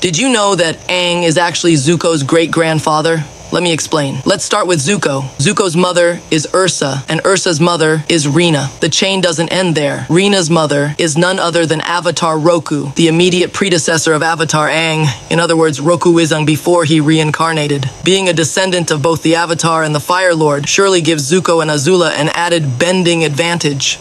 Did you know that Aang is actually Zuko's great grandfather? Let me explain. Let's start with Zuko. Zuko's mother is Ursa, and Ursa's mother is Rina. The chain doesn't end there. Rina's mother is none other than Avatar Roku, the immediate predecessor of Avatar Aang. In other words, Roku was Aang before he reincarnated. Being a descendant of both the Avatar and the Fire Lord surely gives Zuko and Azula an added bending advantage.